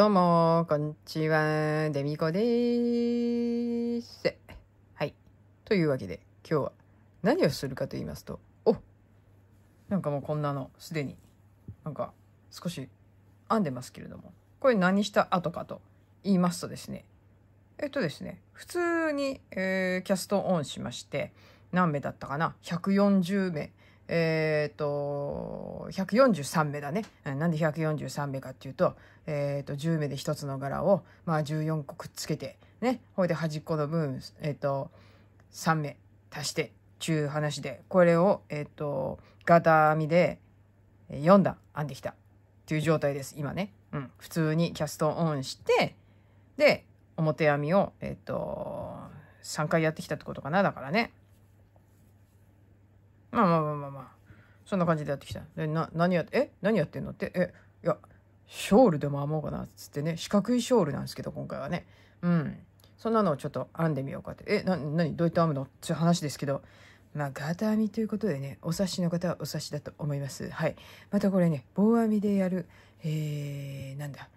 どうも、こんにちは。デミコです。はい。というわけで、今日は何をするかと言いますと、おなんかもうこんなの、すでに、なんか少し編んでますけれども、これ何した後かと言いますとですね、えっとですね、普通に、えー、キャストオンしまして、何目だったかな ?140 目。えっ、ー、と、143目だね。なんで143目かっていうと、えっ、ー、と、10目で1つの柄を、まあ14個くっつけて、ね。ほいで端っこの分、えっ、ー、と、3目足して、ちゅう話で、これを、えっ、と、型編みで4段編んできたっていう状態です、今ね。うん。普通にキャストオンして、で、表編みを、えっ、と、3回やってきたってことかな、だからね。まあまあまあまあまあ。そんな感じでやってきた。で、な、何やって、え？何やってんのって、え、いや、ショールでも編もうかなっつってね、四角いショールなんですけど、今回はね。うん。そんなのをちょっと編んでみようかって。え、な、なにどうやって編むの？っていう話ですけど、まあ、ガタ編みということでね、お察しの方はお察しだと思います。はい。またこれね、棒編みでやる、えー、なんだ、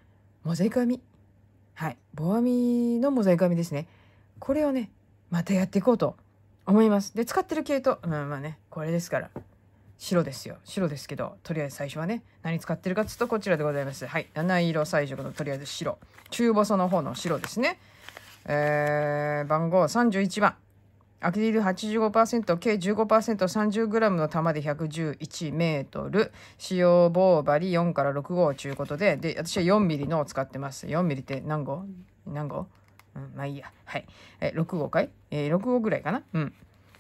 モザイク編み？はい。棒編みのモザイク編みですね。これをね、またやっていこうと思います。で、使ってる系統、まあまあね、これですから。白ですよ。白ですけど、とりあえず最初はね、何使ってるかっつうとこちらでございます。はい。七色彩色のとりあえず白。中細の方の白ですね。えー、番号31番。アクリル85%、計 15%30g の玉で111メートル。使用棒針4から6号ということで、で、私は4ミリのを使ってます。4ミリって何号？何号？うん、まあいいや。はい。え、6号かい？えー、6号ぐらいかな？うん。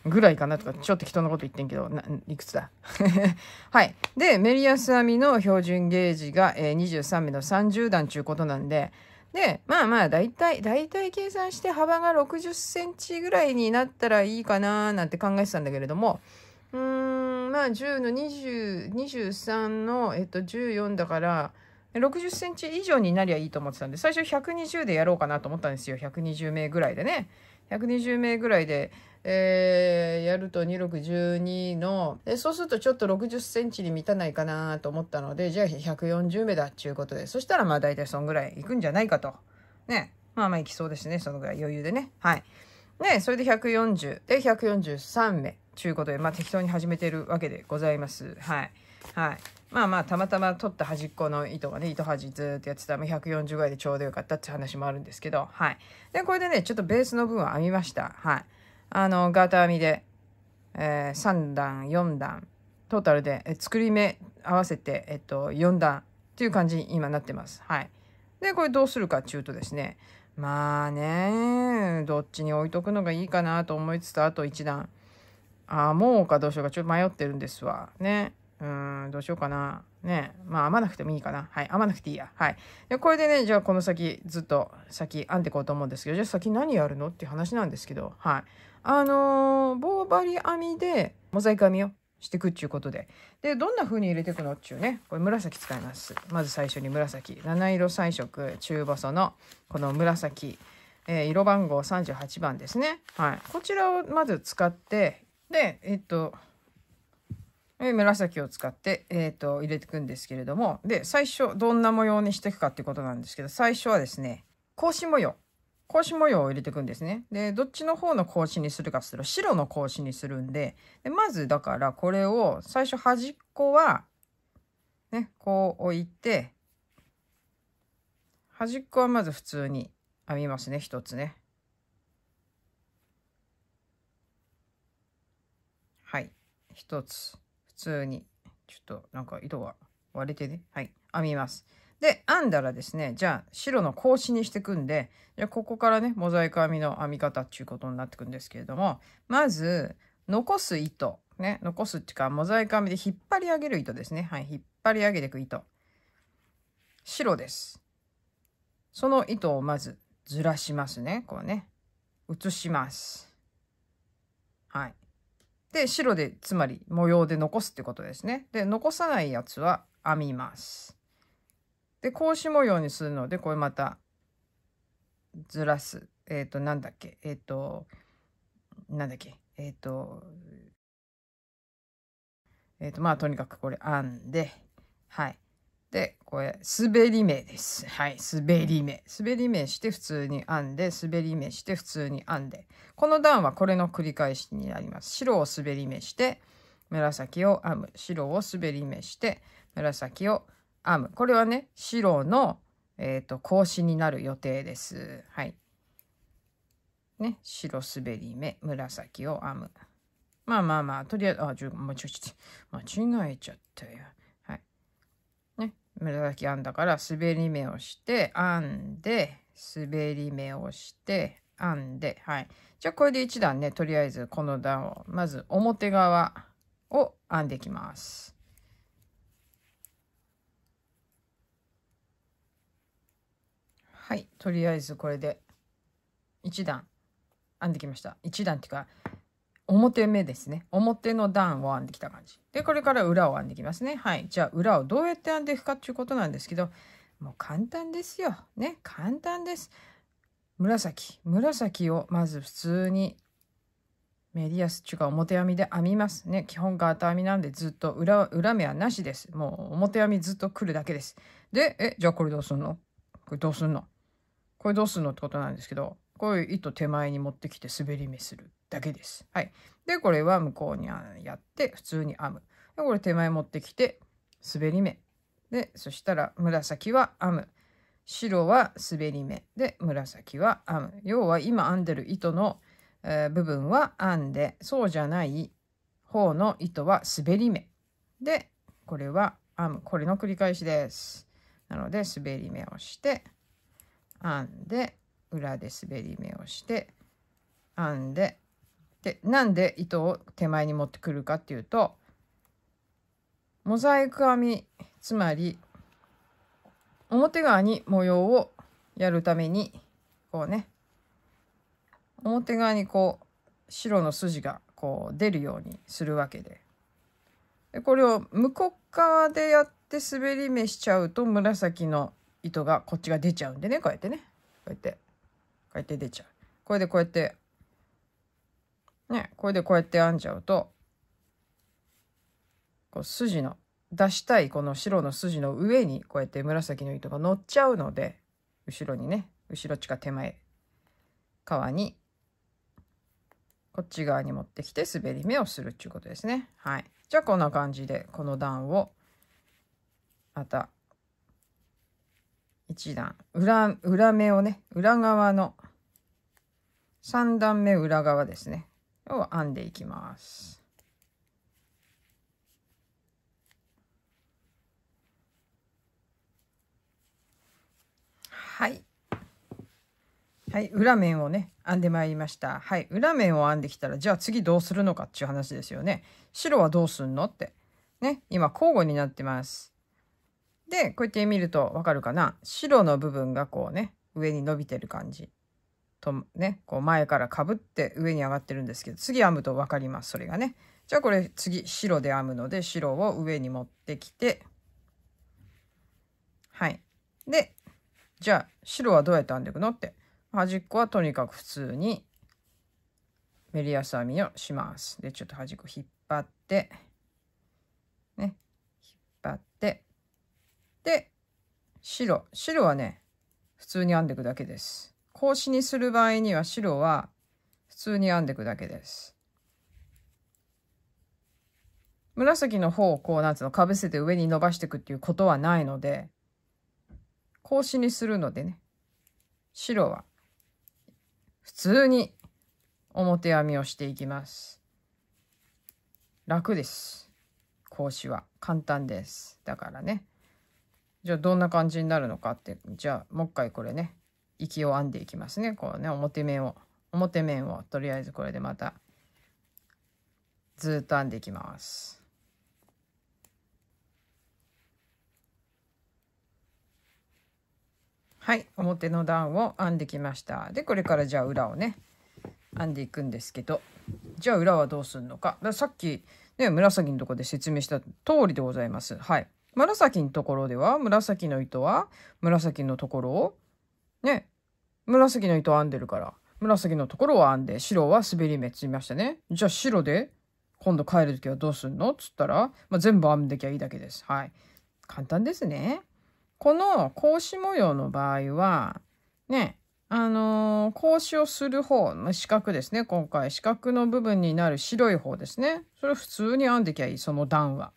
ぐらいかなとか、ちょっと人のこと言ってんけど、いくつだ？はい。で、メリアス編みの標準ゲージが、えー、23目の30段ちゅうことなんで、で、まあまあ、だいたい、だいたい計算して幅が60センチぐらいになったらいいかななんて考えてたんだけれども、うーん、まあ10の20、23の、えっと、14だから、60センチ以上になりゃいいと思ってたんで、最初120でやろうかなと思ったんですよ。120名ぐらいでね。120名ぐらいで、えー、やると2612の、で、そうするとちょっと60センチに満たないかなと思ったので、じゃあ140名だっていうことで、そしたらまあ大体そんぐらいいくんじゃないかと。ね。まあまあいきそうですね。そのぐらい余裕でね。はい。ね、それで140。で、143名。ちゅうことで、まあ適当に始めてるわけでございます。はい。はい。まあまあ、たまたま取った端っこの糸がね、糸端ずっとやってたら、140ぐらいでちょうどよかったって話もあるんですけど、はい。で、これでね、ちょっとベースの部分を編みました。はい。あの、ガーター編みで、えー、3段、4段、トータルで、え作り目合わせて、えっと、4段っていう感じに今なってます。はい。で、これどうするかっていうとですね、まあね、どっちに置いとくのがいいかなと思いつつ、あと1段。あもうかどうしようかちょっと迷ってるんですわ。ね。うん、どうしようかな。ね。まあ、編まなくてもいいかな。はい。編まなくていいや。はい。で、これでね、じゃあこの先、ずっと先編んでいこうと思うんですけど、じゃあ先何やるのっていう話なんですけど、はい。あのー、棒針編みで、モザイク編みをしていくっていうことで。で、どんな風に入れていくのっていうね。これ紫使います。まず最初に紫。七色彩色、中細の、この紫。えー、色番号38番ですね。はい。こちらをまず使って、で、えっと、紫を使って、え、ー、と、入れていくんですけれども、で、最初、どんな模様にしていくかっていうことなんですけど、最初はですね、格子模様。格子模様を入れていくんですね。で、どっちの方の格子にするかすると、白の格子にするんで、でまず、だから、これを、最初端っこは、ね、こう置いて、端っこはまず普通に編みますね、一つね。はい、一つ。通に、ちょっとなんか糸が割れてね、はい、編みます。で、編んだらですね、じゃあ白の格子にしてくんで、じゃここからね、モザイク編みの編み方っていうことになってくんですけれども、まず、残す糸、ね、残すっていうか、モザイク編みで引っ張り上げる糸ですね。はい、引っ張り上げていく糸。白です。その糸をまずずらしますね。こうね。移します。はい。で、白で、つまり模様で残すってことですね。で、残さないやつは編みます。で、格子模様にするので、これまたずらす。えっ、ー、と、なんだっけ？えっ、ー、と、なんだっけ？えっ、ー、と、えっ、と、まあ、とにかくこれ編んで、はい。で、これ、滑り目です。はい、滑り目。滑り目して普通に編んで、滑り目して普通に編んで。この段はこれの繰り返しになります。白を滑り目して、紫を編む。白を滑り目して、紫を編む。これはね、白の、えっ、ー、と、格子になる予定です。はい。ね、白滑り目、紫を編む。まあまあまあ、とりあえず、あ、ちょ、間違えちゃったよ。紫編んだから滑り目をして、編んで、滑り目をして、編んで、はい。じゃあこれで1段ね、とりあえずこの段を、まず表側を編んでいきます。はい、とりあえずこれで1段編んできました。1段っていうか、表目ですね。表の段を編んできた感じ。で、これから裏を編んできますね。はい。じゃあ、裏をどうやって編んでいくかっていうことなんですけど、もう簡単ですよ。ね。簡単です。紫。紫をまず普通にメリアスっていうか表編みで編みますね。基本ガータ編みなんでずっと裏裏目はなしです。もう表編みずっと来るだけです。で、え、じゃあこれどうすんの？これどうすんの？これどうすんのってことなんですけど、こういう糸手前に持ってきて滑り目するだけです。はい。で、これは向こうにやって普通に編む。で、これ手前持ってきて滑り目。で、そしたら紫は編む。白は滑り目。で、紫は編む。要は今編んでる糸の、えー、部分は編んで、そうじゃない方の糸は滑り目。で、これは編む。これの繰り返しです。なので、滑り目をして、編んで、裏で滑り目をして編んででなんで糸を手前に持ってくるかっていうとモザイク編みつまり表側に模様をやるためにこうね表側にこう白の筋がこう出るようにするわけででこれを向こう側でやって滑り目しちゃうと紫の糸がこっちが出ちゃうんでねこうやってねこうやってこうやって出ちゃう。これでこうやって、ね、これでこうやって編んじゃうと、こう筋の、出したいこの白の筋の上にこうやって紫の糸が乗っちゃうので、後ろにね、後ろっちか手前側に、こっち側に持ってきて滑り目をするっていうことですね。はい。じゃあこんな感じでこの段をまた1段裏裏目をね裏側の3段目裏側ですねを編んでいきます。はい。はい、裏面をね、編んでまいりました。はい、裏面を編んできたら、じゃあ次どうするのかっていう話ですよね。白はどうすんのって。ね、今交互になってます。で、こうやって見るとわかるかな白の部分がこうね、上に伸びてる感じ。とね、こう前からかぶって上に上がってるんですけど、次編むと分かります、それがね。じゃあこれ次白で編むので、白を上に持ってきて、はい。で、じゃあ白はどうやって編んでいくのって。端っこはとにかく普通にメリアス編みをします。で、ちょっと端っこ引っ張って、ね、引っ張って、で、白。白はね、普通に編んでいくだけです。格子にする場合には白は普通に編んでいくだけです。紫の方をこうなんつうのかぶせて上に伸ばしていくっていうことはないので格子にするのでね白は普通に表編みをしていきます。楽です。格子は簡単です。だからね。じゃあどんな感じになるのかってじゃあもう一回これね息を編んでいきますね。こうね表面を。表面を。とりあえずこれでまたずっと編んでいきます。はい。表の段を編んできました。でこれからじゃあ裏をね編んでいくんですけどじゃあ裏はどうするのか。さっきね紫のとこで説明した通りでございます。はい。紫のところでは紫の糸は紫のところをね紫の糸編んでるから、紫のところを編んで、白は滑り目つみましたね。じゃあ白で今度帰る時はどうすんの？っつったら、まあ、全部編んできゃいいだけです。はい。簡単ですね。この格子模様の場合は、ね、あのー、格子をする方の、四角ですね。今回、四角の部分になる白い方ですね。それ普通に編んできゃいい、その段は。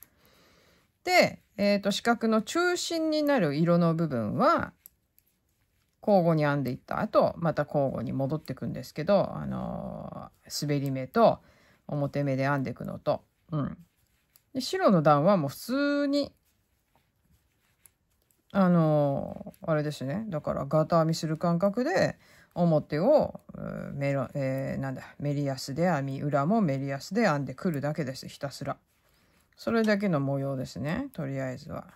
で、えっ、ー、と、四角の中心になる色の部分は、交互に編んでいった。後、また交互に戻ってくんですけど、あのー、滑り目と表目で編んでいくのと、うん。で白の段はもう普通にあのあれですね。だからガタ編みする感覚で表をメロ、えー、なんだメリヤスで編み裏もメリヤスで編んでくるだけです。ひたすら。それだけの模様ですね。とりあえずは。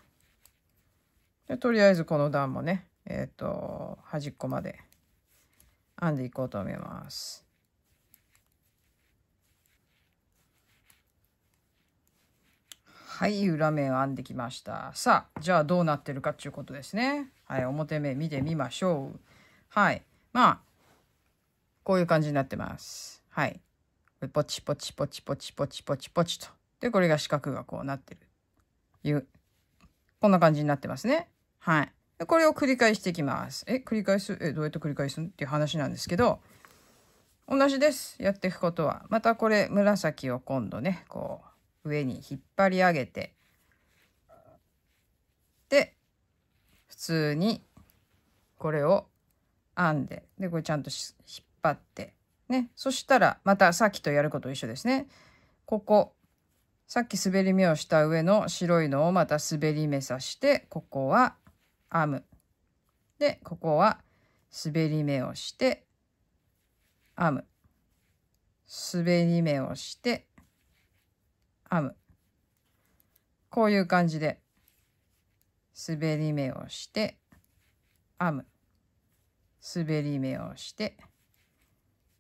でとりあえずこの段もねえっ、ー、と端っこまで編んでいこうと思いますはい、裏面編んできました。さあ、じゃあどうなってるかっていうことですね。はい、表面見てみましょう。はい。まあ、こういう感じになってます。はい。ポチポチポチポチポチポチポチと。で、これが四角がこうなってる。いう。こんな感じになってますね。はい。これを繰り返していきます。え、繰り返す？え、どうやって繰り返すん？っていう話なんですけど、同じです。やっていくことは。またこれ、紫を今度ね、こう、上に引っ張り上げてで普通にこれを編んででこれちゃんと引っ張ってねそしたらまたさっきとやること一緒ですねここさっき滑り目をした上の白いのをまた滑り目さしてここは編むでここは滑り目をして編む滑り目をして編む。こういう感じで滑り目をして編む。滑り目をして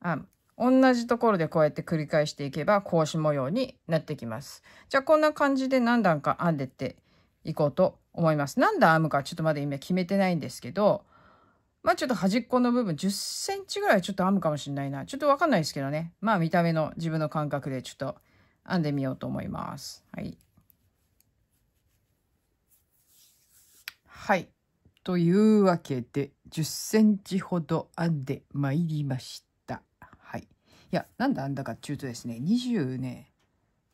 編む。同じところでこうやって繰り返していけば格子模様になってきます。じゃあこんな感じで何段か編んでっていこうと思います。何段編むかちょっとまだ今決めてないんですけど、まあちょっと端っこの部分10センチぐらいちょっと編むかもしれないな。ちょっとわかんないですけどね。まあ見た目の自分の感覚でちょっと編んでみようと思います。はい。はい。というわけで、10センチほど編んでまいりました。はい。いや、なんで編んだかっていうとですね、20ね、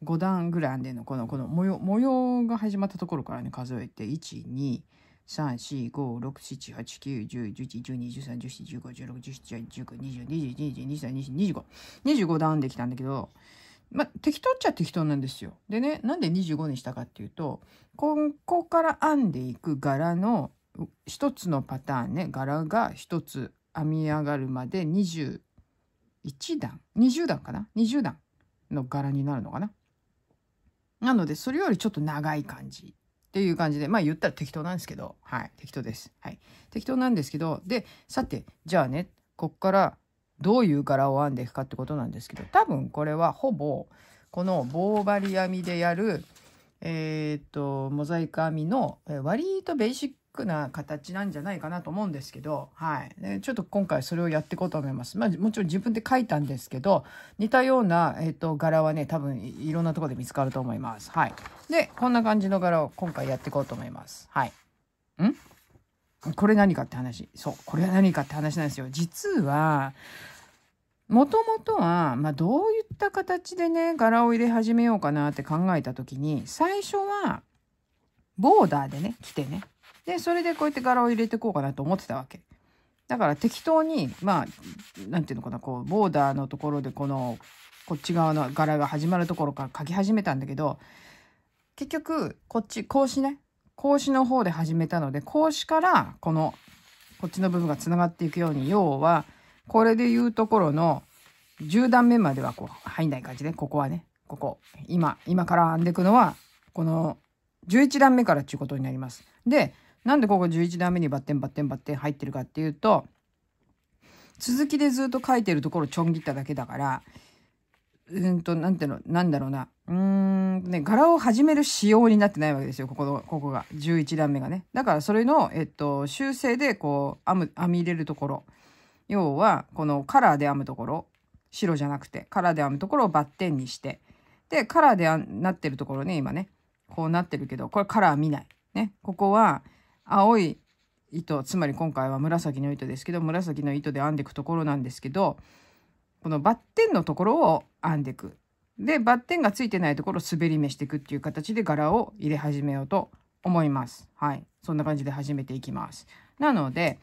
5段ぐらい編んでんの。この、この模様、模様が始まったところからね、数えて、1、2、3、4、5、6、7、8、9、10、11、12、13、14、15、16、17、18、19、20、21、22、23、24、25。25段編んできたんだけど、まあ、適当っちゃ適当なんですよ。でね、なんで25にしたかっていうと、ここから編んでいく柄の一つのパターンね、柄が一つ編み上がるまで21段、20段かな ?20 段の柄になるのかななので、それよりちょっと長い感じっていう感じで、まあ言ったら適当なんですけど、はい、適当です。はい。適当なんですけど、で、さて、じゃあね、こっからどういう柄を編んでいくかってことなんですけど多分これはほぼこの棒針編みでやるえっ、とモザイク編みの割とベーシックな形なんじゃないかなと思うんですけど、はい。でちょっと今回それをやっていこうと思います。まあもちろん自分で書いたんですけど、似たような、えっ、と、柄はね、多分いろんなところで見つかると思います。はい。で、こんな感じの柄を今回やっていこうと思います。はい。ん？これ何かって話。そう。これは何かって話なんですよ。実は、もともとは、まあ、どういった形でね、柄を入れ始めようかなって考えた時に、最初は、ボーダーでね、来てね。で、それでこうやって柄を入れてこうかなと思ってたわけ。だから適当に、まあ、なんていうのかな、こう、ボーダーのところでこの、こっち側の柄が始まるところから書き始めたんだけど、結局、こっち、格子ね。格子の方で始めたので、格子からこの、こっちの部分がつながっていくように、要は、これで言うところの10段目まではこう入んない感じね。ここはね。ここ。今、今から編んでいくのは、この11段目からっていうことになります。で、なんでここ11段目にバッテンバッテンバッテン入ってるかっていうと、続きでずっと書いてるところちょん切っただけだから、うんと、なんていうの、なんだろうな。うーん、ね、柄を始める仕様になってないわけですよ、ここの、ここが。11段目がね。だからそれの、えっと、修正で、こう、編む、編み入れるところ。要は、このカラーで編むところ。白じゃなくて、カラーで編むところをバッテンにして。で、カラーでなってるところね、今ね。こうなってるけど、これカラー見ない。ね、ここは青い糸、つまり今回は紫の糸ですけど、紫の糸で編んでいくところなんですけど、このバッテンのところを編んでいく。で、バッテンがついてないところを滑り目していくっていう形で柄を入れ始めようと思います。はい。そんな感じで始めていきます。なので、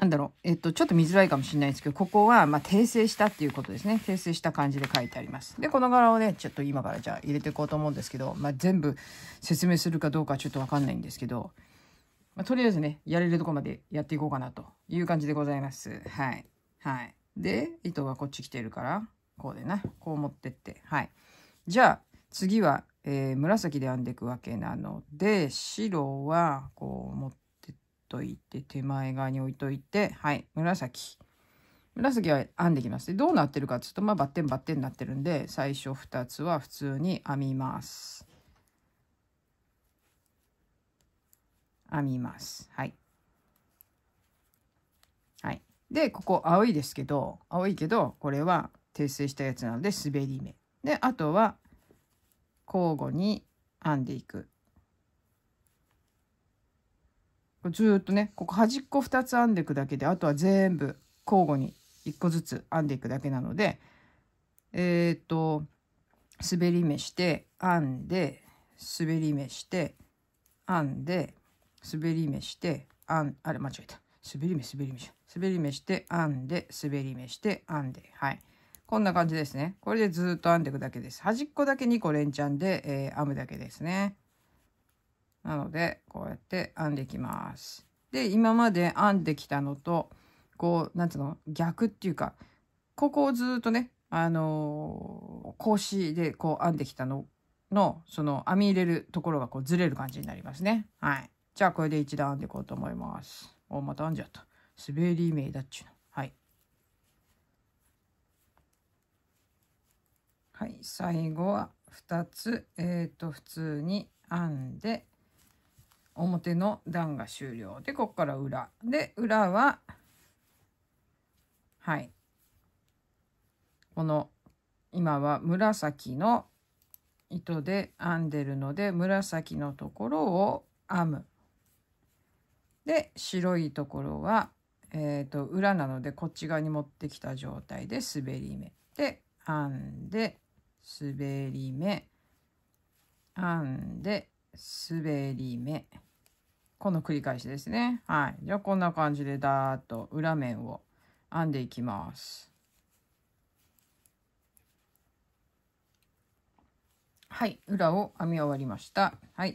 なんだろう、えっと、ちょっと見づらいかもしれないですけど、ここは、ま、訂正したっていうことですね。訂正した感じで書いてあります。で、この柄をね、ちょっと今からじゃあ入れていこうと思うんですけど、まあ、全部説明するかどうかちょっとわかんないんですけど、まあ、とりあえずね、やれるとこまでやっていこうかなという感じでございます。はい。はい。で、糸がこっち来てるから、こうでな、こう持ってって。はい。じゃあ、次は、えー、紫で編んでいくわけなので、白はこう持ってといて、手前側に置いといて、はい、紫。紫は編んできます。で、どうなってるかっていうと、まあ、バッテンバッテンになってるんで、最初2つは普通に編みます。編みます。はい。はい。で、ここ青いですけど、青いけど、これは訂正したやつなので滑り目。で、あとは交互に編んでいく。ずっとねここ端っこ2つ編んでいくだけであとは全部交互に1個ずつ編んでいくだけなのでえっ、と滑り目して編んで滑り目して編んで滑り目して編んあれ間違えた滑り目滑り目滑り目して編んで滑り目して編んではいこんな感じですね。これでずっと編んでいくだけです。端っこだけ2個連チャンで、えー、編むだけですね。なので、こうやって編んでいきます。で、今まで編んできたのと、こう、なんつうの、逆っていうか、ここをずっとね、あのー、格子でこう編んできたのの、その編み入れるところがこうずれる感じになりますね。はい。じゃあ、これで一段編んでいこうと思います。お、また編んじゃった。滑り目だっちゅうの。はい、最後は2つ、えっ、ー、と、普通に編んで、表の段が終了。で、ここから裏。で、裏は、はい。この、今は紫の糸で編んでるので、紫のところを編む。で、白いところは、えっ、ー、と、裏なので、こっち側に持ってきた状態で滑り目。で、編んで、滑り目編んで滑り目この繰り返しですね。はい。じゃあこんな感じでダーッと裏面を編んでいきます。はい。裏を編み終わりました。はい。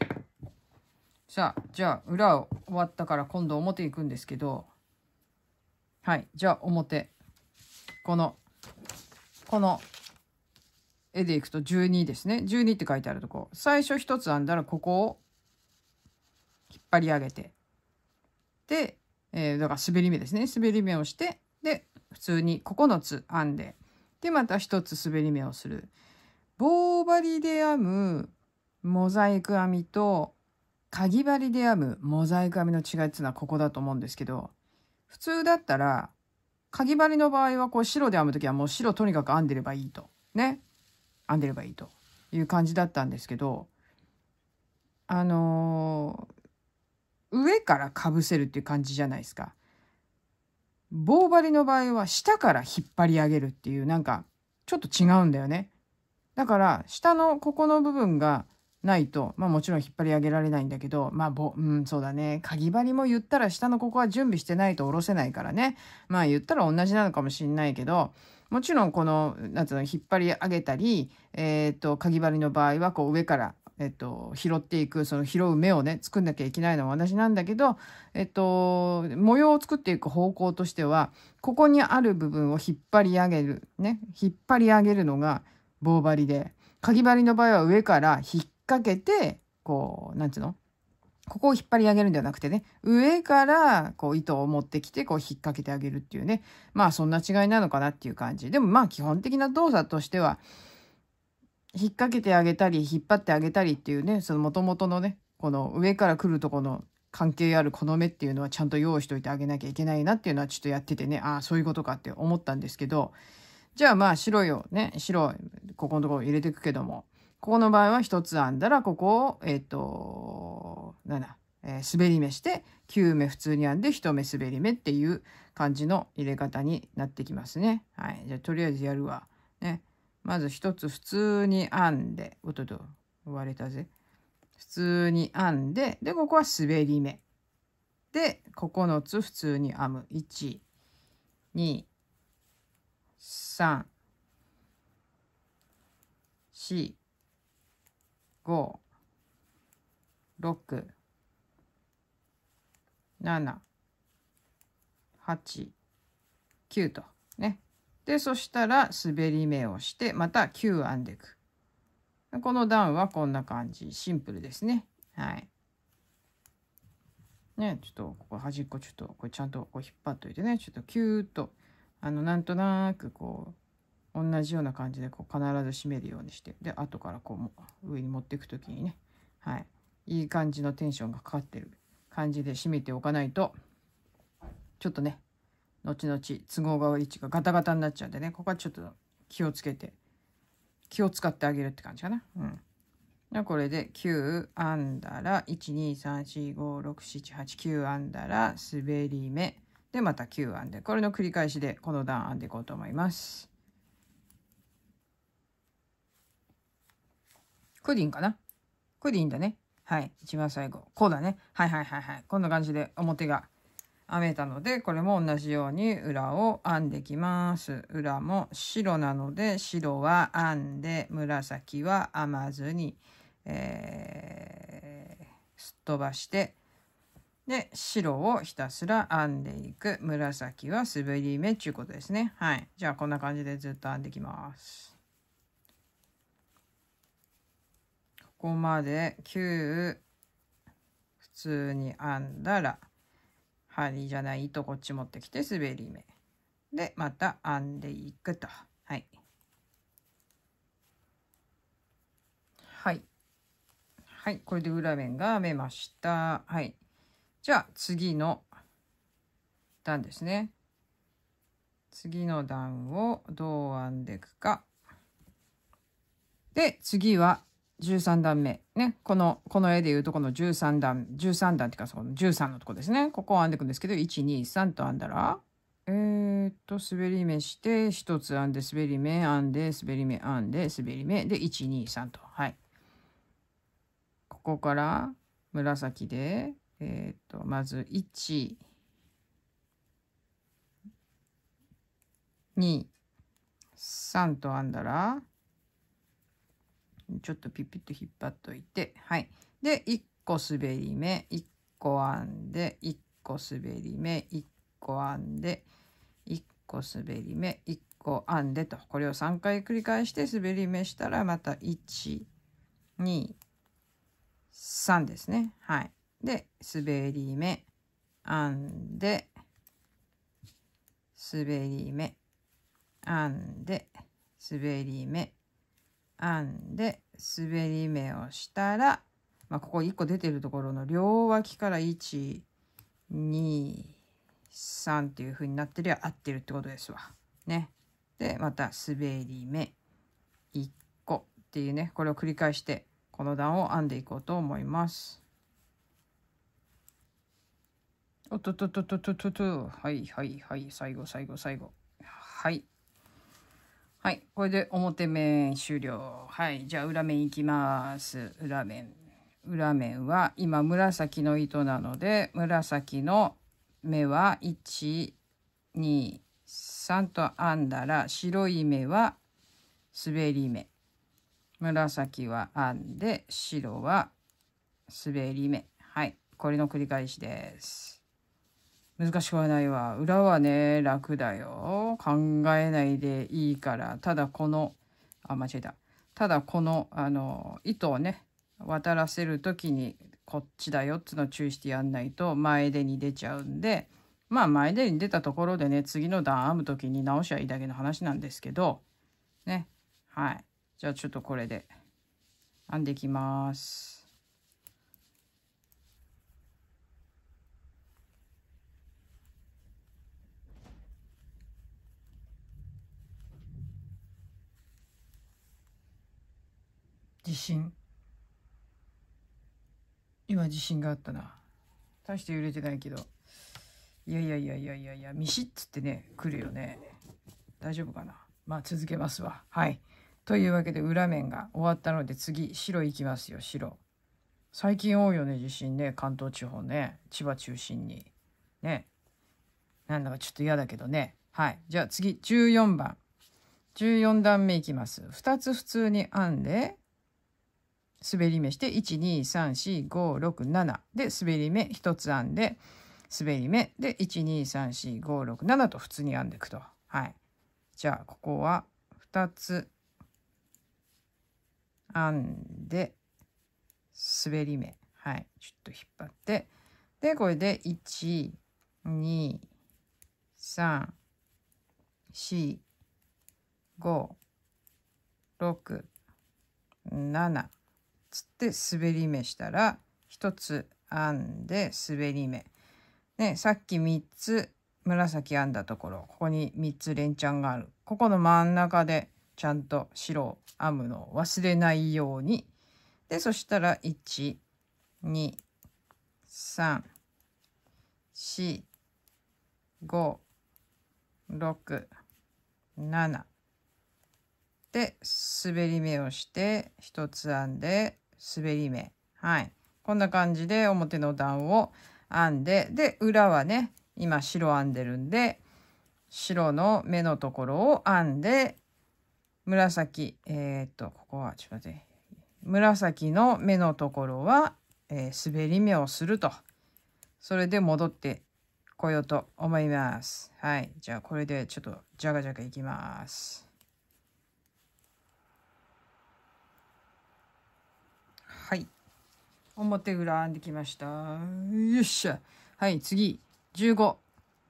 さあじゃあ裏を終わったから今度表行くんですけど。はい。じゃあ表。このこの絵でいくと12ですね。12って書いてあるとこ。最初一つ編んだらここを張り上げて。で、えー、だから滑り目ですね。滑り目をして、で、普通に9つ編んで、で、また一つ滑り目をする。棒針で編むモザイク編みと、かぎ針で編むモザイク編みの違いっていうのはここだと思うんですけど、普通だったら、かぎ針の場合はこう白で編む時はもう白とにかく編んでればいいと。ね。編んでればいいという感じだったんですけどあのー、上からかぶせるっていう感じじゃないですか。棒針の場合は下から引っ張り上げるっていうなんかちょっと違うんだよね。だから下のここの部分がないと、まあもちろん引っ張り上げられないんだけど、まあぼ、うん、そうだね。かぎ針も言ったら下のここは準備してないと下ろせないからね。まあ言ったら同じなのかもしんないけど、もちろんこの、なんつうの、引っ張り上げたり、えっ、ー、と、かぎ針の場合はこう上から、えっ、と、拾っていく、その拾う目をね、作んなきゃいけないのは同じなんだけど、えっ、と、模様を作っていく方向としては、ここにある部分を引っ張り上げる、ね、引っ張り上げるのが棒針で、かぎ針の場合は上から引っ掛けて、こう、なんつうのここを引っ張り上げるんではなくてね、上からこう糸を持ってきてこう引っ掛けてあげるっていうね、まあそんな違いなのかなっていう感じ。でもまあ基本的な動作としては、引っ掛けてあげたり、引っ張ってあげたりっていうね、その元々のね、この上から来るとこの関係あるこの目っていうのはちゃんと用意しといてあげなきゃいけないなっていうのはちょっとやっててね、ああ、そういうことかって思ったんですけど、じゃあまあ白いをね、白、ここのところ入れていくけども、ここの場合は1つ編んだらここをえっ、ー、と7、えー、滑り目して9目普通に編んで1目滑り目っていう感じの入れ方になってきますね。はい。じゃあとりあえずやるわ。ね。まず1つ普通に編んで、おっとっと、割れたぜ。普通に編んで、で、ここは滑り目。で、9つ普通に編む。1、2、3、4、5、6、7、8、9とね。で、そしたら滑り目をして、また9編んでいく。この段はこんな感じ。シンプルですね。はい。ね、ちょっとここ端っこちょっとこれちゃんとこう引っ張っといてね、ちょっとキューッと、あの、なんとなくこう、同じような感じでこう必ず締めるようにして、で、後からこう上に持っていくときにね、はい。いい感じのテンションがかかってる感じで締めておかないと、ちょっとね、後々都合が悪い位置がガタガタになっちゃうんでね、ここはちょっと気をつけて、気を使ってあげるって感じかな。うん。これで9編んだら123456789編んだら滑り目でまた9編んでこれの繰り返しでこの段編んでいこうと思います。クリンかな？クリンだね。はい。一番最後。こうだね。はいはいはいはい。こんな感じで表が編めたので、これも同じように裏を編んできます。裏も白なので、白は編んで、紫は編まずに、えー、すっ飛ばしてで白をひたすら編んでいく。紫は滑り目っていうことですね。はい。じゃあこんな感じでずっと編んできます。ここまで9普通に編んだら針じゃない糸こっち持ってきて滑り目でまた編んでいくとはいはいはい、これで裏面が編めました。はい。じゃあ次の段ですね。次の段をどう編んでいくか。で、次は13段目。ね。この、この絵でいうとこの13段、13段っていうかその13のとこですね。ここを編んでいくんですけど、1、2、3と編んだら、えー、っと、滑り目して、1つ編んで、滑り目編んで、滑り目編んで、滑り目で、1、2、3と。はい。ここから紫で、えっ、と、まず1、2、3と編んだら、ちょっとピピッと引っ張っといて、はい。で、1個滑り目、1個編んで、1個滑り目、1個編んで、1個滑り目、1個編んでと、これを3回繰り返して滑り目したら、また1、2、3ですね。はい。で、滑り目、編んで、滑り目、編んで、滑り目、編んで、滑り目をしたら、まあ、ここ1個出てるところの両脇から1、2、3っていう風になってりゃ合ってるってことですわ。ね。で、また滑り目、1個っていうね、これを繰り返して、この段を編んでいこうと思います。おっとっとっとっとっとっとっとはいはいはい最後最後最後はいはいこれで表面終了。はいじゃあ裏面いきます。裏面。裏面は今紫の糸なので紫の目は123と編んだら白い目は滑り目。紫は編んで白は滑り目。はいこれの繰り返しです。難しくはないわ。裏はね楽だよ。考えないでいいから。ただこのあ間違えた。ただこのあの糸をね渡らせる時にこっちだよ。っていうのを注意してやんないと前出に出ちゃうんで。まあ前出に出たところでね次の段編む時に直しはいいだけの話なんですけど。ね。はい。じゃあちょっとこれで編んでいきます。地震今地震があったな。大して揺れてないけど。いやいやいやいやいやいやミシッつってね来るよね。大丈夫かな。まあ続けますわ。はい。というわけで裏面が終わったので次白いきますよ白。最近多いよね地震ね。関東地方ね。千葉中心に。ね。なんだかちょっと嫌だけどね。はい。じゃあ次14番。14段目いきます。2つ普通に編んで滑り目して1234567で滑り目1つ編んで滑り目で1234567と普通に編んでいくと。はい。じゃあここは2つ編んで滑り目。はい。ちょっと引っ張って。でこれで123 4 5 6 7つって滑り目したら1つ編んで滑り目、ね、さっき3つ紫編んだところここに3つ連チャンがある。ここの真ん中でちゃんと白を編むのを忘れないように。でそしたら1 2 3 4 5 6 7で滑り目をして1つ編んで滑り目はいこんな感じで表の段を編んでで裏はね今白編んでるんで白の目のところを編んで紫えー、っとここはちょっと待って紫の目のところは、えー、滑り目をするとそれで戻ってこようと思います。はい。じゃあこれでちょっとジャガジャガいきます。はい。表裏編んできました。よっしゃ。はい、次。15。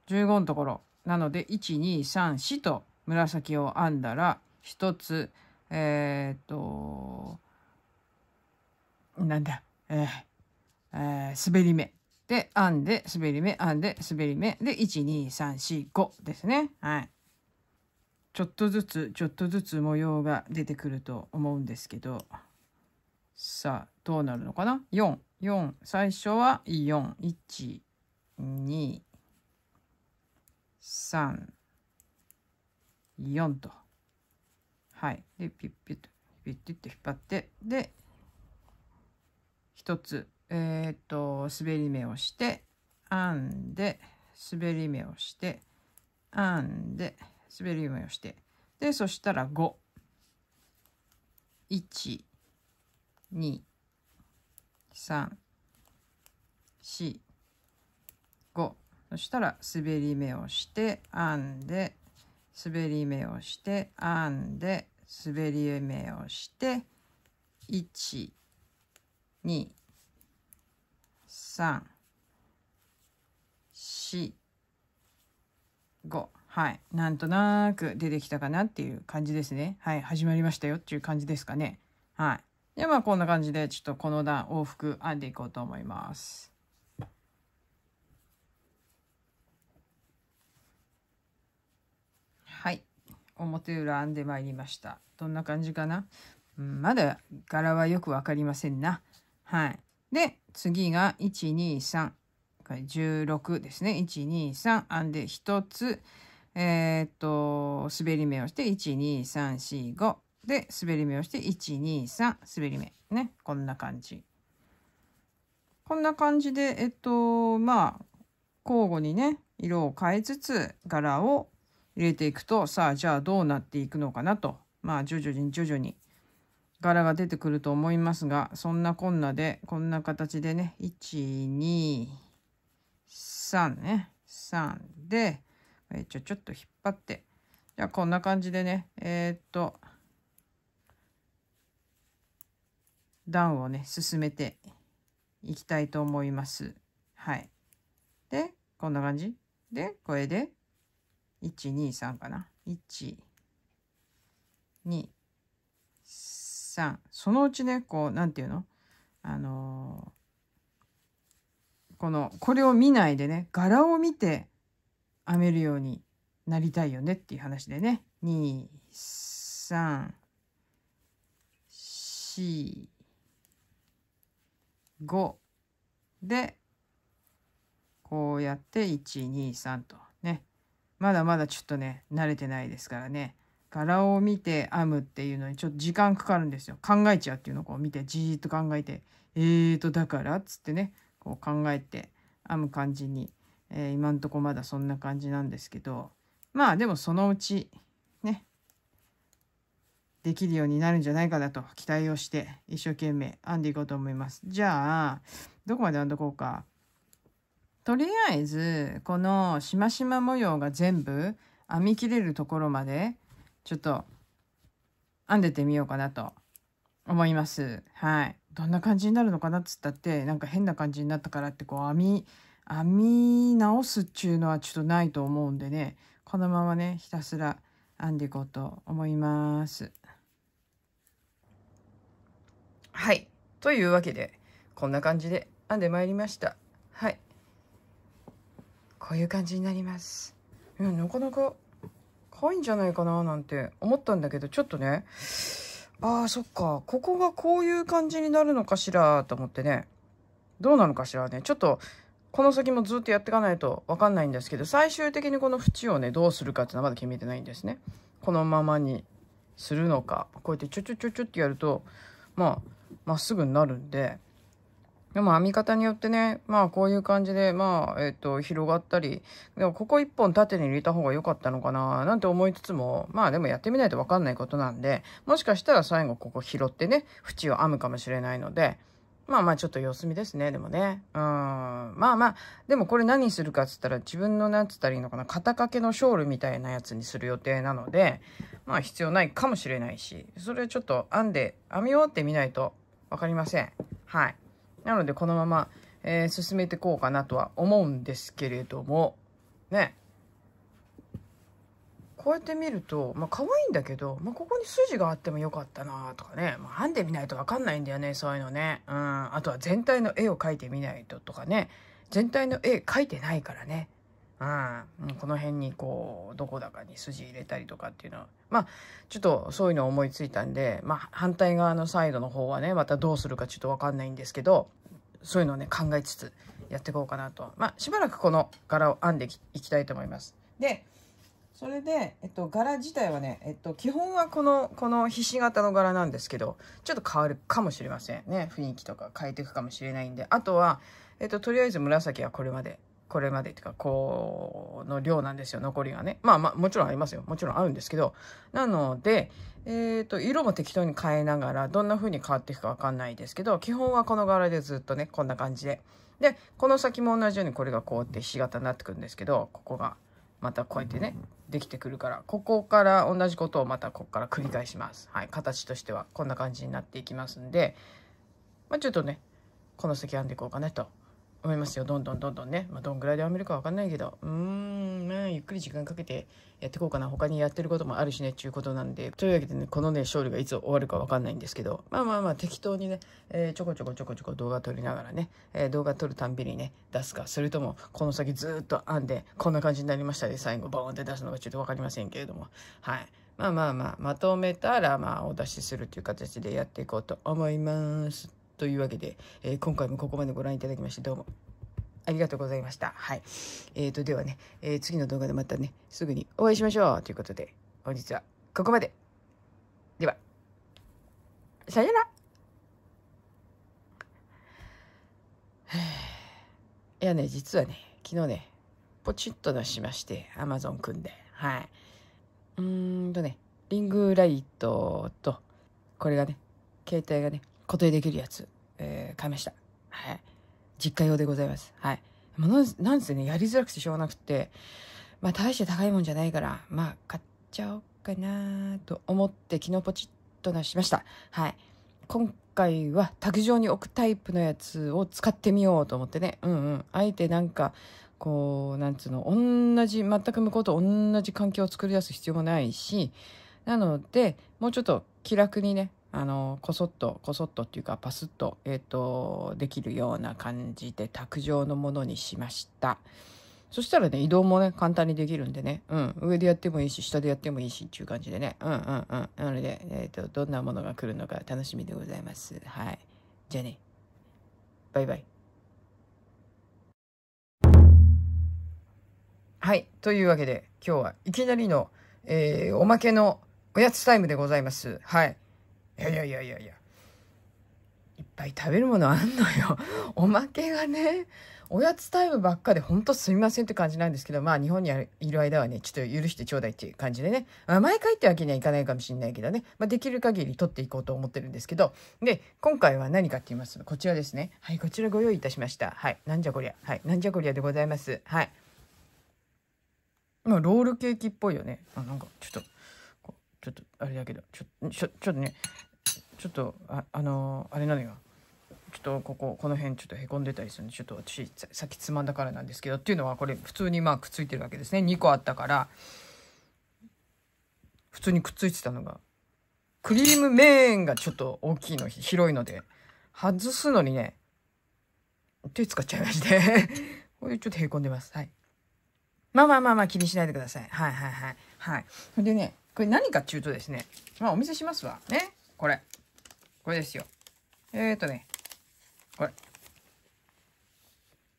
15のところ。なので、1、2、3、4と紫を編んだら、1つ、えー、っと、なんだ、えーえー、滑り目。で、編んで、滑り目、編んで、滑り目。で、1、2、3、4、5ですね。はい。ちょっとずつ、ちょっとずつ模様が出てくると思うんですけど、さあ、どうなるのかな ?4、4、最初は4、1、2、3、4と。はい。で、ピッピッと、ピッピッと引っ張って、で、一つ、えー、っと滑り目をして編んで滑り目をして編んで滑り目をしてでそしたら5 1 2 3 4 5そしたら滑り目をして編んで滑り目をして編んで滑り目をして1 2 3、4、5。はい。なんとなく出てきたかなっていう感じですね。はい。始まりましたよっていう感じですかね。はい。で、まあこんな感じでちょっとこの段往復編んでいこうと思います。はい。表裏編んでまいりました。どんな感じかな、うん、まだ柄はよくわかりませんな。はい。で、次が123。これ16ですね。123編んで1つ、えー、っと、滑り目をして、12345。で、滑り目をして、123滑り目。ね。こんな感じ。こんな感じで、えっと、まあ、交互にね、色を変えつつ、柄を入れていくと、さあ、じゃあどうなっていくのかなと。まあ、徐々に徐々に柄が出てくると思いますがそんなこんなでこんな形でね123ね3でちょちょっと引っ張ってじゃあこんな感じでねえー、っと段をね進めていきたいと思います。はい。でこんな感じ。でこれで123かな。1 2 3そのうちねこう何て言うの？あのー、このこれを見ないでね柄を見て編めるようになりたいよねっていう話でね。2 3 4 4、5で、こうやって1、2、3とね。まだまだちょっとね、慣れてないですからね。柄を見て編むっていうのにちょっと時間かかるんですよ。考えちゃうっていうのをこう見てじーっと考えて、えーとだからっつってね、こう考えて編む感じに、えー、今んとこまだそんな感じなんですけど、まあでもそのうち、できるようになるんじゃないかなと期待をして一生懸命編んでいこうと思います。じゃあ、どこまで編んどこうか。とりあえず、このしましま模様が全部編み切れるところまでちょっと編んでてみようかなと思います。はい。どんな感じになるのかなっつったって、なんか変な感じになったからってこう編み、編み直すっちゅうのはちょっとないと思うんでね、このままね、ひたすら編んでいこうと思います。はい。というわけで、こんな感じで編んでまいりました？はい。こういう感じになります。いや、なかなか可愛いんじゃないかななんて思ったんだけど、ちょっとね、ああ、そっか、ここがこういう感じになるのかしらと思ってね、どうなのかしらね、ちょっと、この先もずっとやっていかないとわかんないんですけど、最終的にこの縁をね、どうするかっていうのはまだ決めてないんですね。このままにするのか、こうやってちょちょちょちょってやると、まあ、まっすぐになるんで、でも編み方によってね、まあこういう感じで、まあ、えっ、と、広がったり、でもここ一本縦に入れた方が良かったのかな、なんて思いつつも、まあでもやってみないとわかんないことなんで、もしかしたら最後ここ拾ってね、縁を編むかもしれないので、まあまあちょっと様子見ですね、でもね。うん。まあまあ、でもこれ何するかっつったら自分のなんつったらいいのかな、肩掛けのショールみたいなやつにする予定なので、まあ必要ないかもしれないし、それちょっと編んで、編み終わってみないとわかりません。はい。なのでこのまま、えー、進めていこうかなとは思うんですけれども、ね。こうやって見ると、まあ可愛いんだけど、まあここに筋があってもよかったなとかね。まあ編んでみないとわかんないんだよね、そういうのね。うん。あとは全体の絵を描いてみないととかね。全体の絵描いてないからね。うん、この辺にこうどこだかに筋入れたりとかっていうのはまあちょっとそういうの思いついたんで、まあ、反対側のサイドの方はねまたどうするかちょっと分かんないんですけどそういうのをね考えつつやっていこうかなとまあしばらくこの柄を編んでいきたいと思います。でそれで、えっと、柄自体はね、えっと、基本はこの、このひし形の柄なんですけど、ちょっと変わるかもしれませんね。雰囲気とか変えていくかもしれないんで。あとは、えっと、とりあえず紫はこれまでこれまでっていうか、こう、の量なんですよ、残りがね。まあまあ、もちろんありますよ。もちろん合うんですけど。なので、えっ、ー、と、色も適当に変えながら、どんな風に変わっていくかわかんないですけど、基本はこの柄でずっとね、こんな感じで。で、この先も同じようにこれがこうやってひし形になってくるんですけど、ここがまたこうやってね、できてくるから、ここから同じことをまたここから繰り返します。はい。形としてはこんな感じになっていきますんで、まあ、ちょっとね、この先編んでいこうかなと思いますよ。どんどんどんどんね、まあ、どんぐらいで編めるか分かんないけど。うーんまあゆっくり時間かけてやっていこうかな。他にやってることもあるしねっていうことなんで。というわけでねこのね勝利がいつ終わるか分かんないんですけど。まあまあまあ適当にね、えー、ちょこちょこちょこちょこ動画撮りながらね、えー、動画撮るたんびにね出すかそれともこの先ずっと編んでこんな感じになりましたで最後ボーンって出すのがちょっと分かりませんけれども。はい。まあまあまあまとめたらまあお出しするという形でやっていこうと思います。というわけで、えー、今回もここまでご覧いただきましてどうもありがとうございました。はい。えーと、ではね、えー、次の動画でまたね、すぐにお会いしましょうということで、本日はここまで。では、さよなら。いやね、実はね、昨日ね、ポチッと出しまして、アマゾン組んで、はい。うーんとね、リングライトと、これがね、携帯がね、固定できるやつ、えー、買いました。はい。実家用でございます。はい。もの、なんですね、やりづらくてしょうがなくて、まあ、大して高いもんじゃないから、まあ、買っちゃおうかなと思って、昨日ポチッと出しました。はい。今回は卓上に置くタイプのやつを使ってみようと思ってね。うんうん。あえてなんか、こう、なんつうの、同じ、全く向こうと同じ環境を作り出す必要もないし、なので、もうちょっと気楽にね、あの、こそっと、こそっとっていうか、パスッと、えっ、ー、と、できるような感じで、卓上のものにしました。そしたらね、移動もね、簡単にできるんでね、うん、上でやってもいいし、下でやってもいいしっていう感じでね、うんうんうん。なので、えっ、ー、と、どんなものが来るのか楽しみでございます。はい。じゃあね、バイバイ。はい。というわけで、今日はいきなりの、えー、おまけのおやつタイムでございます。はい。いやいやいやいやいや。いっぱい食べるものあんのよ。おまけがね、おやつタイムばっかでほんとすみませんって感じなんですけど、まあ日本にいる間はね、ちょっと許してちょうだいっていう感じでね、まあ、毎回ってわけにはいかないかもしれないけどね、まあ、できる限り取っていこうと思ってるんですけど、で、今回は何かって言いますと、こちらですね。はい、こちらご用意いたしました。はい、なんじゃこりゃ。はい、なんじゃこりゃでございます。はい。まあ、ロールケーキっぽいよね。あ、なんか、ちょっと、ちょっと、あれだけど、ちょ、ちょ、ちょっとね、ちょっと、あ、あのー、あれなのよ。ちょっとこここの辺ちょっとへこんでたりするんでちょっと私さっきつまんだからなんですけどっていうのはこれ普通にまあくっついてるわけですね。2個あったから。普通にくっついてたのがクリームメーンがちょっと大きいの広いので外すのにね手使っちゃいまして。これちょっとへこんでます。はい。まあまあまあまあ気にしないでください。はいはいはい。はい。それでねこれ何かっていうとですね。まあお見せしますわ。ね。これ。これですよ。えーとね。これ。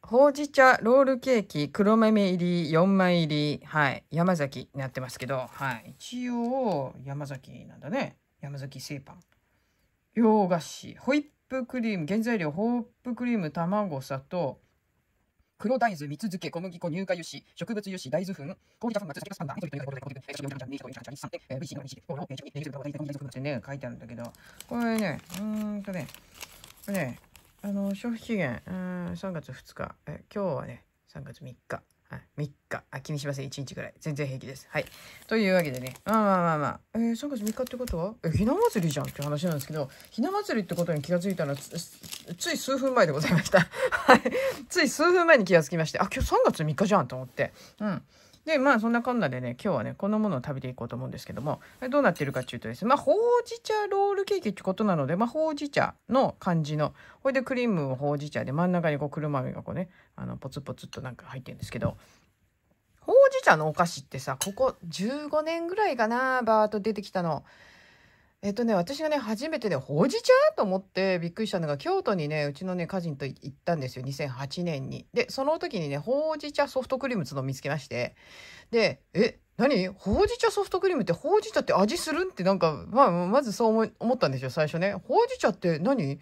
ほうじ茶ロールケーキ黒豆入り4枚入り。はい。山崎になってますけど。はい。一応山崎なんだね。山崎製パン。洋菓子。ホイップクリーム原材料ホイップクリーム卵砂糖。黒大豆、蜜漬け、小麦粉、乳化油脂、植物油脂、大豆粉、氷茶粉末、酒パンダ、ということで、これで、えー、塩、ちゃん、ネギと、ちゃん、ちゃん、さん、えー、VC の VC、フォロー、えー、ネギと、大豆粉ってね、書いてあるんだけど、これね、うーんとね、これね、あの消費期限うん3月2日。え今日はね3月3日。はい、3日。あ気にしません。1日ぐらい。全然平気です。はい。というわけでね。まあまあまあまあ。えー、3月3日ってことは？えひな祭りじゃんって話なんですけどひな祭りってことに気が付いたのはつい数分前でございました。はい。つい数分前に気が付きましてあ今日3月3日じゃんと思って。うん。で、まあそんなこんなでね、今日はね、このものを食べていこうと思うんですけども、どうなってるかっていうとですね、まあほうじ茶ロールケーキってことなので、まあほうじ茶の感じの、これでクリームをほうじ茶で真ん中にこう車飴がこうね、あの、ポツポツっとなんか入ってるんですけど、ほうじ茶のお菓子ってさ、ここ15年ぐらいかな、バーっと出てきたの。えっとね、私がね、初めてね、ほうじ茶？と思ってびっくりしたのが、京都にね、うちのね、家人と行ったんですよ、2008年に。で、その時にね、ほうじ茶ソフトクリームつのを見つけまして、で、え、何？ほうじ茶ソフトクリームってほうじ茶って味するってなんか、まあ、まずそう思思ったんですよ、最初ね。ほうじ茶って何？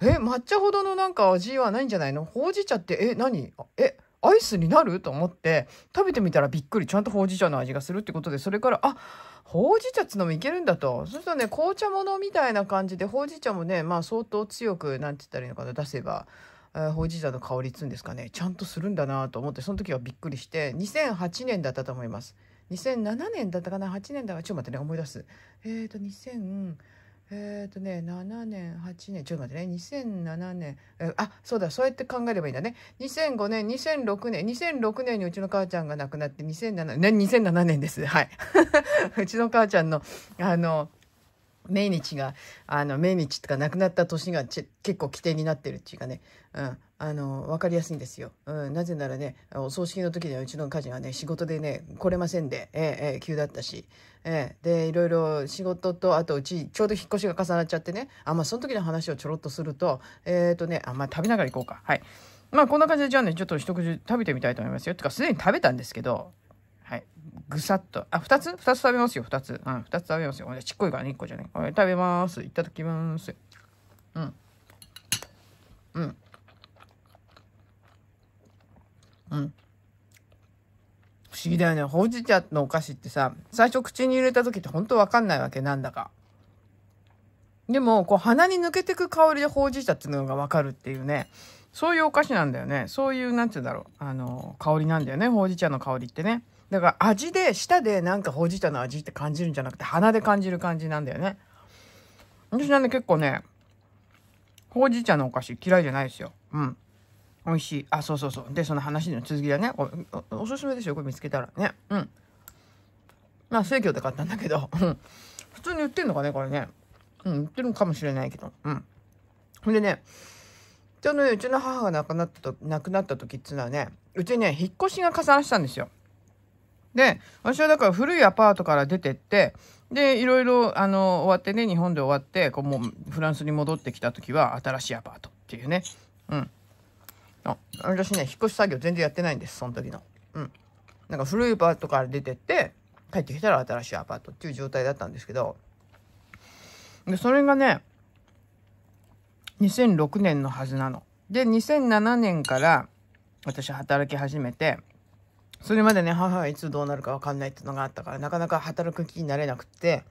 え、抹茶ほどのなんか味はないんじゃないの？ほうじ茶って、え、何？え、アイスになる？と思って食べてみたらびっくりちゃんとほうじ茶の味がするってことでそれからあほうじ茶っつのもいけるんだと。そうするとね紅茶ものみたいな感じでほうじ茶もねまあ相当強くなんて言ったらいいのかな出せば、え、ほうじ茶の香りっつうんですかねちゃんとするんだなと思ってその時はびっくりして2008年だったと思います。2007年だったかな8年だかちょっと待ってね思い出す。えっ、ー、と2000えっ、ー、とね7年8年ちょっと待ってね。2007年えあそうだそうやって考えればいいんだね。2005年2006年2006年にうちの母ちゃんが亡くなって2007年2007年です。はい。うちの母ちゃんのあの命日があの命日とか亡くなった年が結構規定になってるっていうかね、うん、あの分かりやすいんですよ、うん、なぜならねお葬式の時にはうちの家事がね仕事でね来れませんで、えー、えー、急だったし、えー、でいろいろ仕事とあとうちちょうど引っ越しが重なっちゃってねあまあその時の話をちょろっとするとえっ、ー、とねあまあ食べながら行こうかはいまあこんな感じでじゃあねちょっと一口食べてみたいと思いますよてかすでに食べたんですけどはいぐさっと。あ、二つ？二つ食べますよ、二つ。うん、二つ食べますよ。ちっこいからね、一個じゃね。食べます。いただきます。うん。うん。うん。不思議だよね。ほうじ茶のお菓子ってさ、最初口に入れた時って本当わかんないわけ、なんだか。でも、こう鼻に抜けてく香りでほうじ茶っていうのがわかるっていうね。そういうお菓子なんだよね。そういう、なんて言うんだろう。あの、香りなんだよね。ほうじ茶の香りってね。だから味で、舌でなんかほうじ茶の味って感じるんじゃなくて、鼻で感じる感じなんだよね。私はね、結構ね、ほうじ茶のお菓子嫌いじゃないですよ。うん。美味しい。あ、そうそうそう。で、その話の続きだね。おすすめですよ、これ見つけたらね。うん。まあ、生協で買ったんだけど、普通に売ってんのかね、これね。うん、売ってるのかもしれないけど。うん。ほんでね、ちょうどね、うちの母が亡くなったと、亡くなった時っていうのはね、うちね、引っ越しが加算したんですよ。で、私はだから古いアパートから出てって、で、いろいろ、あの、終わってね、日本で終わって、こう、もう、フランスに戻ってきた時は、新しいアパートっていうね。うん。あ、私ね、引っ越し作業全然やってないんです、その時の。うん。なんか古いアパートから出てって、帰ってきたら新しいアパートっていう状態だったんですけど、で、それがね、2006年のはずなの。で、2007年から私働き始めて、それまでね、母はいつどうなるかわかんないっていうのがあったから、なかなか働く気になれなくって、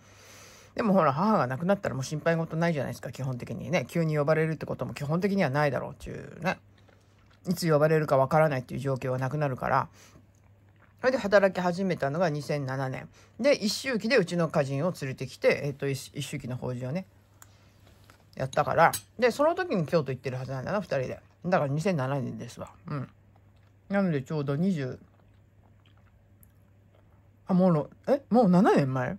でもほら、母が亡くなったらもう心配事ないじゃないですか、基本的にね。急に呼ばれるってことも基本的にはないだろうっていうね。いつ呼ばれるかわからないっていう状況はなくなるから、それで働き始めたのが2007年。で、一周期でうちの家人を連れてきて、えっ、と、一周期の法事をね、やったから、で、その時に京都行ってるはずなんだな、二人で。だから2007年ですわ。うん。なのでちょうど20、あ、もう、え、もう7年前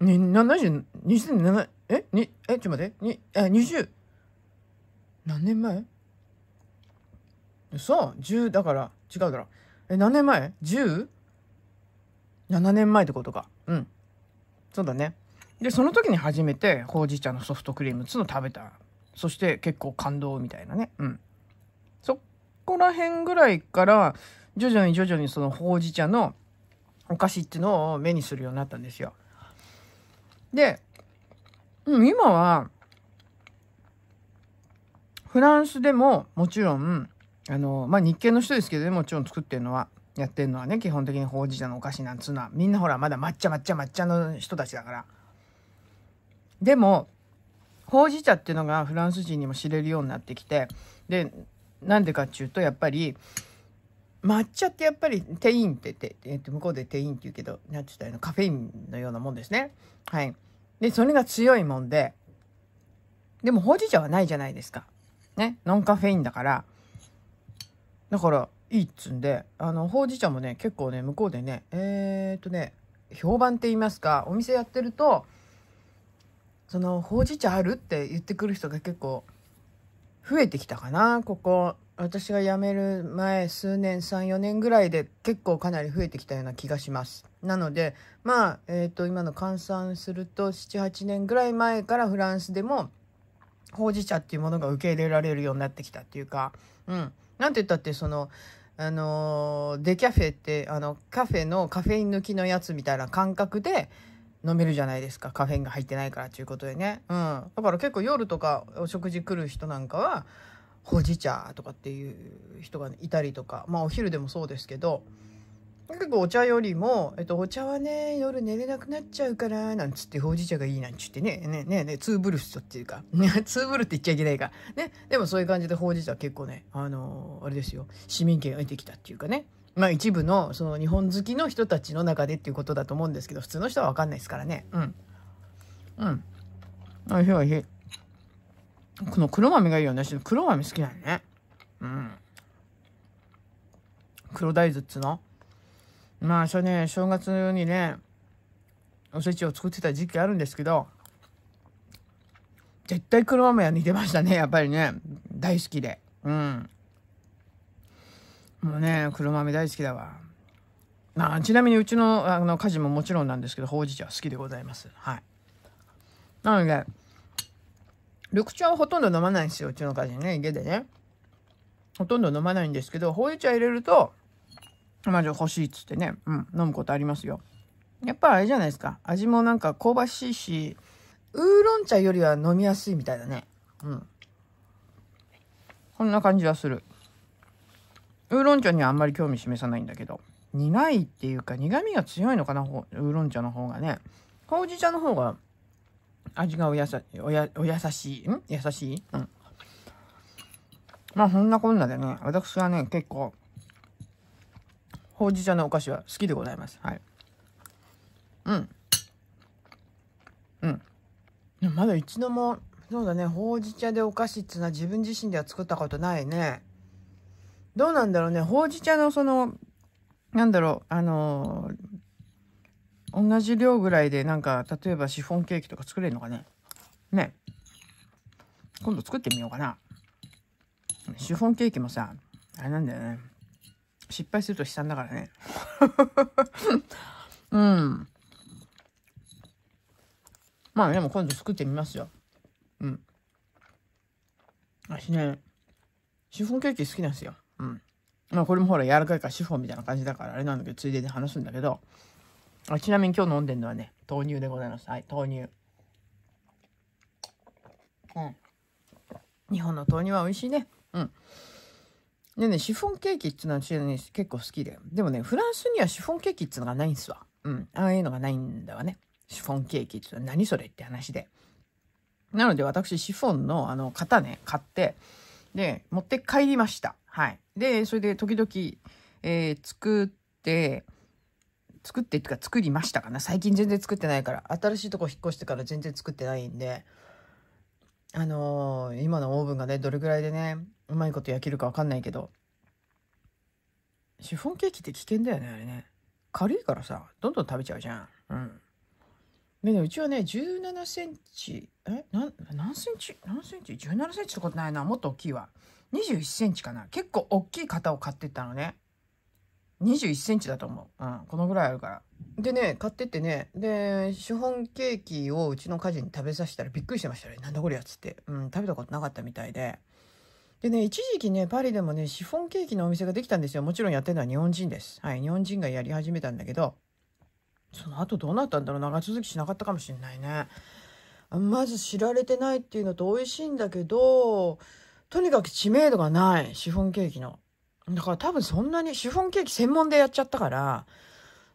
に、70、2007、え？に、え、ちょっと待って、に、え、20、何年前？そう、10、だから、違うだろ。え、何年前 ?10?7 年前ってことか。うん。そうだね。で、その時に初めてほうじ茶のソフトクリームっつうの食べた。そして結構感動みたいなね。うん。そこら辺ぐらいから、徐々に徐々にそのほうじ茶のお菓子っていうのを目にするようになったんですよ。で、うん、今は、フランスでももちろん、あの、まあ、日系の人ですけどね、もちろん作ってるのは、やってるのはね、基本的にほうじ茶のお菓子なんつうのは、みんなほら、まだ抹茶抹茶抹茶の人たちだから。でも、ほうじ茶っていうのがフランス人にも知れるようになってきて、で、なんでかっていうと、やっぱり、抹茶ってやっぱりテインってて、えっと、向こうでテインって言うけど、なんて言ったら、カフェインのようなもんですね。はい。で、それが強いもんで、でもほうじ茶はないじゃないですか。ね？ノンカフェインだから。だから、いいっつんで、あの、ほうじ茶もね、結構ね、向こうでね、えー、っとね、評判って言いますか、お店やってると、その、ほうじ茶あるって言ってくる人が結構増えてきたかな、ここ。私が辞める前、数年、3、4年ぐらいで結構かなり増えてきたような気がします。なので、まあ、えっ、ー、と、今の換算すると、7、8年ぐらい前からフランスでも、ほうじ茶っていうものが受け入れられるようになってきたっていうか、うん。なんて言ったって、その、あの、デキャフェって、あの、カフェのカフェイン抜きのやつみたいな感覚で飲めるじゃないですか。カフェインが入ってないからということでね。うん。だから結構夜とかお食事来る人なんかは、ほうじ茶とかっていう人がいたりとか、まあお昼でもそうですけど、結構お茶よりも、えっと、お茶はね、夜寝れなくなっちゃうから、なんつって、ほうじ茶がいいなんつってね、ね、ね、ね、ツーブルストっていうか、ね、ツーブルって言っちゃいけないか。ね、でもそういう感じでほうじ茶結構ね、あのー、あれですよ、市民権を得てきたっていうかね、まあ一部の、その日本好きの人たちの中でっていうことだと思うんですけど、普通の人はわかんないですからね。うん。うん。おいしいおいしい。この黒豆がいいよね。黒豆好きなのね。うん。黒大豆っつうの？まあ、それね、正月にね、おせちを作ってた時期あるんですけど、絶対黒豆は似てましたね、やっぱりね。大好きで。うん。もうね、黒豆大好きだわ。まあ、ちなみにうちのあの家事ももちろんなんですけど、ほうじ茶好きでございます。はい。なので、緑茶はほとんど飲まないんですよ、うちの家事ね、家でね。ほとんど飲まないんですけど、ほうじ茶入れると、まあ、じゃ欲しいっつってね、うん、飲むことありますよ。やっぱあれじゃないですか。味もなんか香ばしいし、ウーロン茶よりは飲みやすいみたいだね。うん。こんな感じはする。ウーロン茶にはあんまり興味示さないんだけど。苦いっていうか苦味が強いのかな、ウーロン茶の方がね。ほうじ茶の方が味がおやさ、おや、お優しい？ん？優しい？うん。まあ、そんなこんなでね、私はね、結構、ほうじ茶のお菓子は好きでございます。はい。うん。うん。まだ一度も、そうだね、ほうじ茶でお菓子っていうのは自分自身では作ったことないね。どうなんだろうね、ほうじ茶のその、なんだろう、あのー、同じ量ぐらいでなんか、例えばシフォンケーキとか作れるのかね。ね。今度作ってみようかな。シフォンケーキもさ、あれなんだよね。失敗すると悲惨だからね。うん。まあでも今度作ってみますよ。うん。私ね、シフォンケーキ好きなんですよ。うん。まあこれもほら柔らかいからシフォンみたいな感じだからあれなんだけど、ついでに話すんだけど、あちなみに今日飲んでるのはね、豆乳でございます。はい、豆乳。うん。日本の豆乳は美味しいね。うん。でね、シフォンケーキっていうのは私ね、結構好きで。でもね、フランスにはシフォンケーキっていうのがないんですわ。うん。ああいうのがないんだわね。シフォンケーキっていうのは何それって話で。なので私、シフォンのあの型ね、買って、で、持って帰りました。はい。で、それで時々、えー、作って、作ってっていうか作りましたかな。最近全然作ってないから。新しいとこ引っ越してから全然作ってないんで、あのー、今のオーブンがね、どれぐらいでね、うまいこと焼けるかわかんないけど、シフォンケーキって危険だよね、あれね。軽いからさ、どんどん食べちゃうじゃん。うん。でね、うちはね、17センチ、え？な何センチ？何センチ ?17 センチってことないな。もっと大きいわ。21センチかな。結構大きい型を買ってったのね。21センチだと思う。うん。このぐらいあるから。でね、買ってってね、で、シフォンケーキをうちの家事に食べさせたらびっくりしてましたね。なんだこりゃっつって。うん、食べたことなかったみたいで。でね、一時期ね、パリでもね、シフォンケーキのお店ができたんですよ。もちろんやってるのは日本人です。はい、日本人がやり始めたんだけど、その後どうなったんだろう長続きしなかったかもしれないね。まず知られてないっていうのと美味しいんだけど、とにかく知名度がない、シフォンケーキの。だから多分そんなにシフォンケーキ専門でやっちゃったから、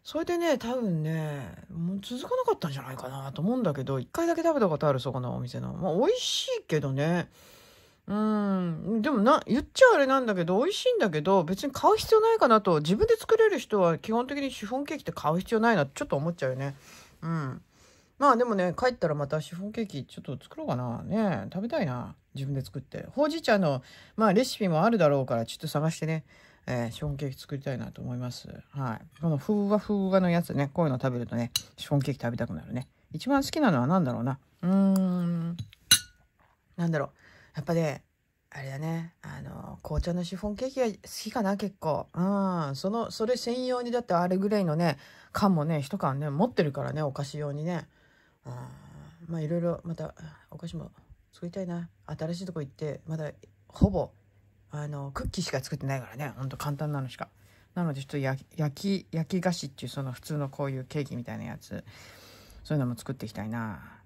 それでね、多分ね、もう続かなかったんじゃないかなと思うんだけど、一回だけ食べたことある、そこのお店の。まあ、美味しいけどね。うん。でもな、言っちゃあれなんだけど、美味しいんだけど、別に買う必要ないかなと、自分で作れる人は基本的にシフォンケーキって買う必要ないなってちょっと思っちゃうよね。うん。まあでもね、帰ったらまたシフォンケーキちょっと作ろうかな。ね食べたいな。自分で作って。ほうじ茶の、まあレシピもあるだろうから、ちょっと探してね、えー、シフォンケーキ作りたいなと思います。はい。このふわふわのやつね、こういうの食べるとね、シフォンケーキ食べたくなるね。一番好きなのは何だろうな。うーん。なんだろう。やっぱね、あれだね。あの、紅茶のシフォンケーキが好きかな、結構。うん。その、それ専用にだってあれぐらいのね、缶もね、一缶ね、持ってるからね、お菓子用にね。まあいろいろまたお菓子も作りたいな。新しいとこ行ってまだほぼあのクッキーしか作ってないからね。ほんと簡単なのしか。なのでちょっと焼き焼き菓子っていうその普通のこういうケーキみたいなやつそういうのも作っていきたいな。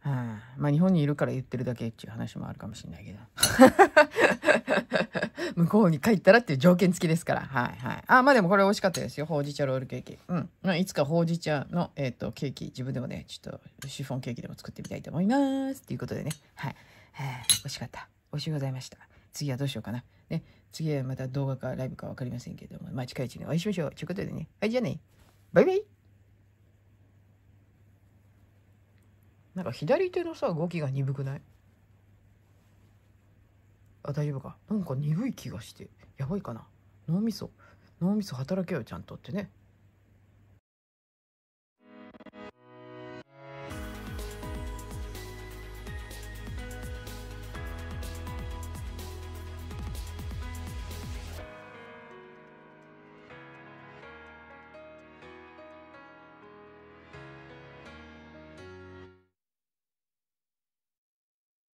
はあ、まあ日本にいるから言ってるだけっていう話もあるかもしれないけど 向こうに帰ったらっていう条件付きですから。はいはい。あ、まあでもこれ美味しかったですよ。ほうじ茶ロールケーキ。うん。まあ、いつかほうじ茶の、え、ー、と、ケーキ、自分でもね、ちょっとシフォンケーキでも作ってみたいと思います。ということでね。はい。はあ、美味しかった。美味しゅうございました。次はどうしようかな。ね。次はまた動画かライブかわかりませんけども、まあ近いうちにお会いしましょう。ということでね。はい、じゃあね。バイバイ。なんか左手のさ、動きが鈍くない？あ大丈夫か？なんか鈍い気がして。やばいかな。脳みそ。脳みそ働けよちゃんとってね。